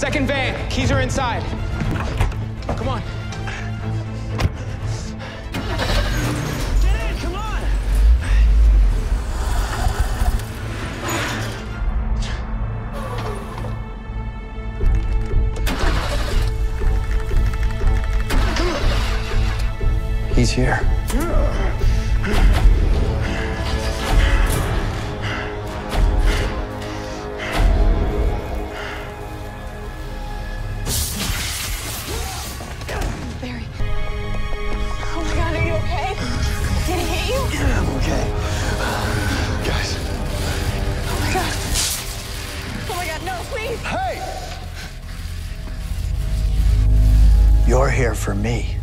Second van. Keys are inside. Come on. Get in, come on. He's here. You're here for me.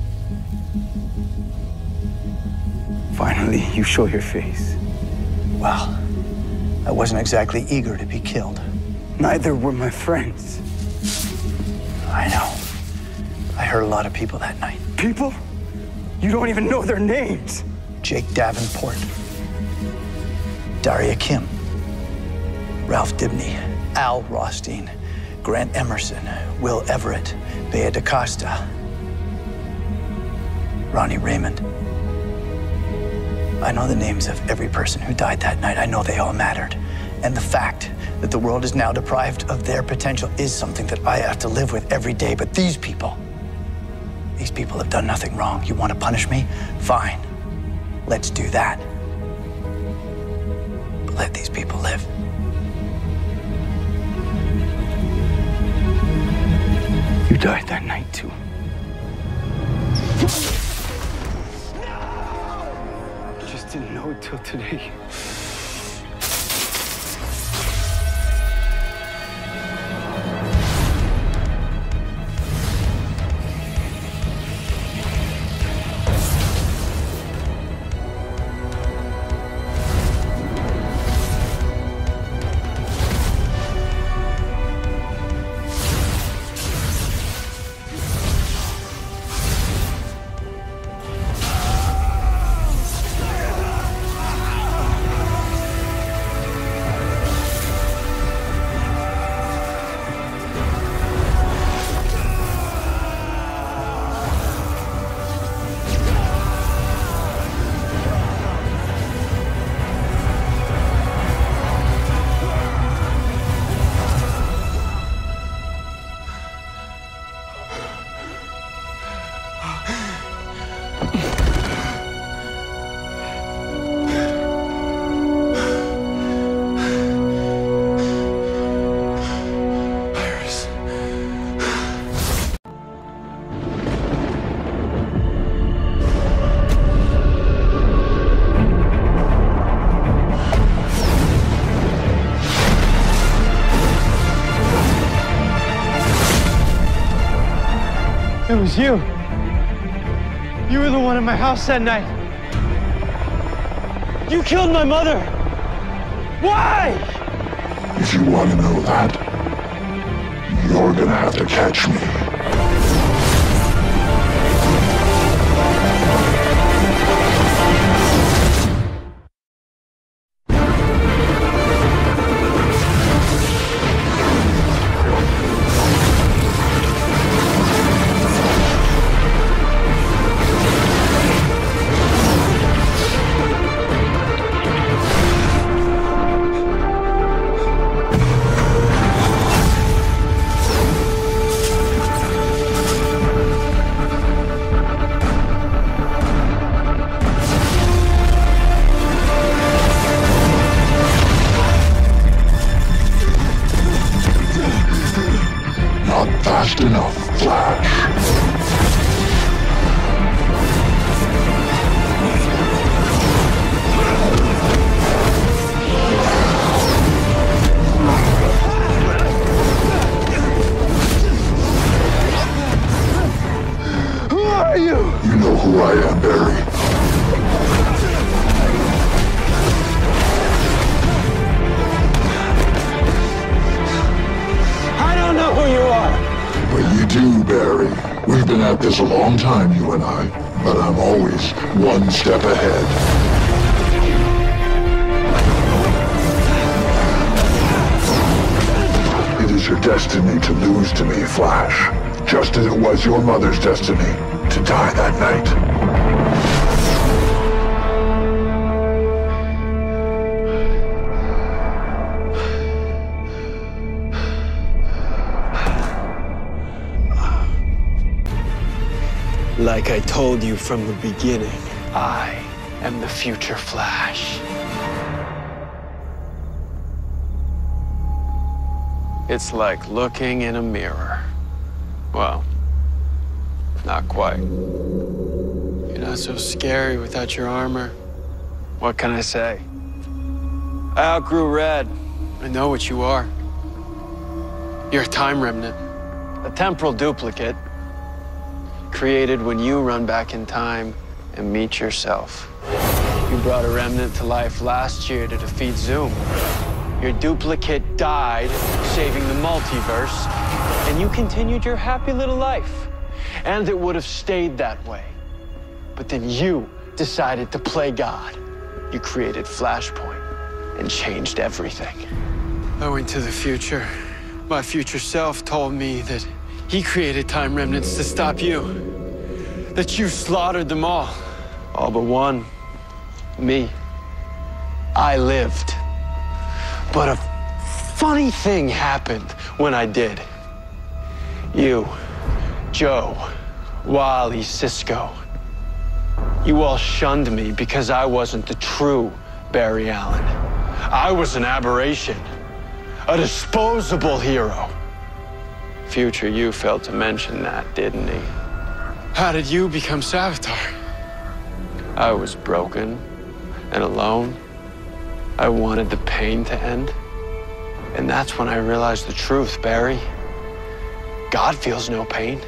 Finally, you show your face. Well, I wasn't exactly eager to be killed. Neither were my friends. I know. I heard a lot of people that night. People? You don't even know their names. Jake Davenport, Daria Kim, Ralph Dibney, Al Rothstein, Grant Emerson, Will Everett, Bea DaCosta, Ronnie Raymond. I know the names of every person who died that night. I know they all mattered. And the fact that the world is now deprived of their potential is something that I have to live with every day. But these people, these people have done nothing wrong. You want to punish me? Fine. Let's do that. But let these people live. You died that night, too. Just didn't know it till today. Was you. You were the one in my house that night. You killed my mother. Why? If you want to know that, you're gonna have to catch me. Enough, do, Barry. We've been at this a long time, you and I. But I'm always one step ahead. It is your destiny to lose to me, Flash. Just as it was your mother's destiny to die that night. Like I told you from the beginning, I am the future Flash. It's like looking in a mirror. Well, not quite. You're not so scary without your armor. What can I say? I outgrew Red. I know what you are. You're a time remnant, a temporal duplicate created when you run back in time and meet yourself. You brought a remnant to life last year to defeat Zoom. Your duplicate died, saving the multiverse, and you continued your happy little life. And it would have stayed that way. But then you decided to play God. You created Flashpoint and changed everything. I went to the future. My future self told me that he created time remnants to stop you. That you slaughtered them all. All but one. Me. I lived. But a funny thing happened when I did. You, Joe, Wally, Cisco. You all shunned me because I wasn't the true Barry Allen. I was an aberration, a disposable hero. Future you failed to mention that, didn't he? How did you become Savitar? I was broken and alone. I wanted the pain to end. And that's when I realized the truth, Barry. God feels no pain.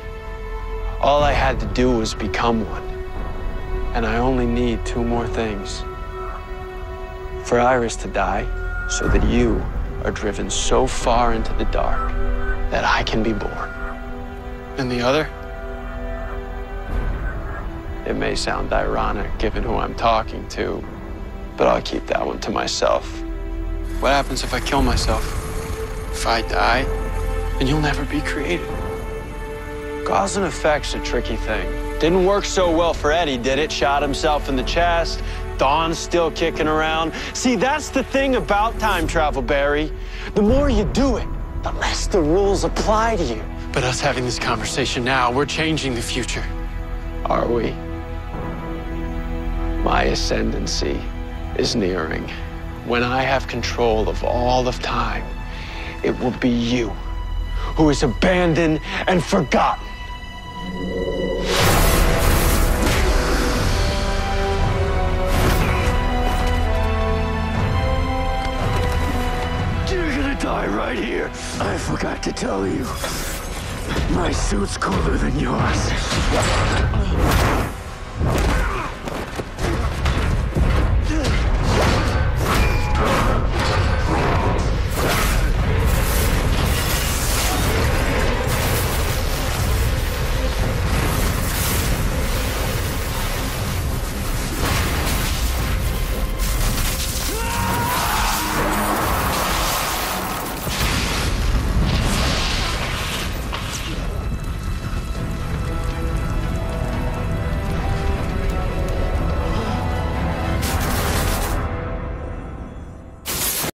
All I had to do was become one. And I only need two more things. For Iris to die, so that you are driven so far into the dark that I can be born. And the other? It may sound ironic given who I'm talking to, but I'll keep that one to myself. What happens if I kill myself? If I die, then you'll never be created. Cause and effect's a tricky thing. Didn't work so well for Eddie, did it? Shot himself in the chest. Thawne's still kicking around. See, that's the thing about time travel, Barry. The more you do it, the less the rules apply to you. But us having this conversation now, we're changing the future. Are we? My ascendancy is nearing. When I have control of all of time, it will be you who is abandoned and forgotten. Right here. I forgot to tell you. My suit's cooler than yours.